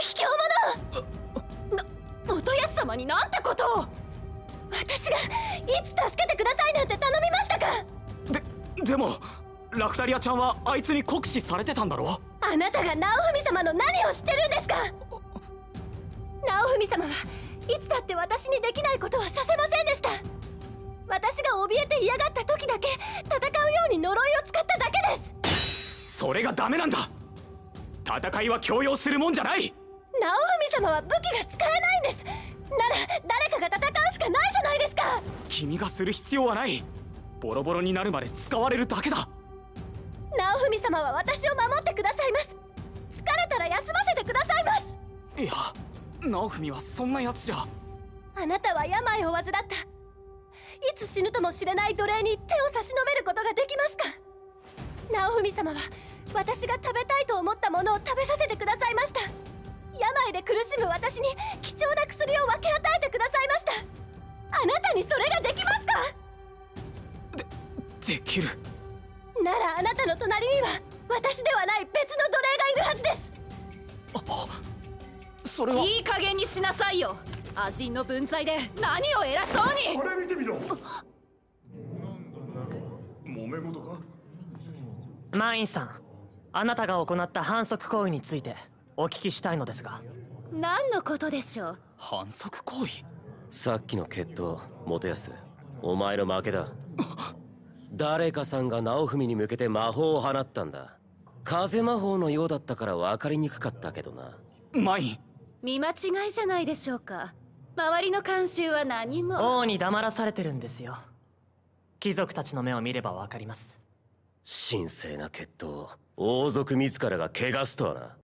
卑怯者な元康様になんてことを。私がいつ助けてくださいなんて頼みましたか。ででもラクタリアちゃんはあいつに酷使されてたんだろあなたが直文様の何を知ってるんですか。直文様はいつだって私にできないことはさせませんでした。私が怯えて嫌がった時だけ戦うように呪いを使っただけです。それがダメなんだ。戦いは強要するもんじゃない直文様は武器が使えないんです。なら誰かが戦うしかないじゃないですか。君がする必要はない。ボロボロになるまで使われるだけだ。直文様は私を守ってくださいます。疲れたら休ませてくださいます。いや直文はそんなやつじゃ。あなたは病を患った。いつ死ぬともしれない奴隷に手を差し伸べることができますか。直文様は私が食べたいと思ったものを食べさせてくださいましたあなたにそれができますか？でできる。ならあなたの隣には私ではない別の奴隷がいるはずです。それは。いい加減にしなさいよ。アジンの分際で何を偉そうに。これ見てみろ。揉め事か？マインさんあなたが行った反則行為についてお聞きしたいのですが。何のことでしょう？反則行為？さっきの決闘元康。お前の負けだ。誰かさんが直文に向けて魔法を放ったんだ。風魔法のようだったから分かりにくかったけどな。マイン見間違いじゃないでしょうか。周りの慣習は何も。王に黙らされてるんですよ。貴族たちの目を見ればわかります。神聖な決闘を。王族自らが汚すとはな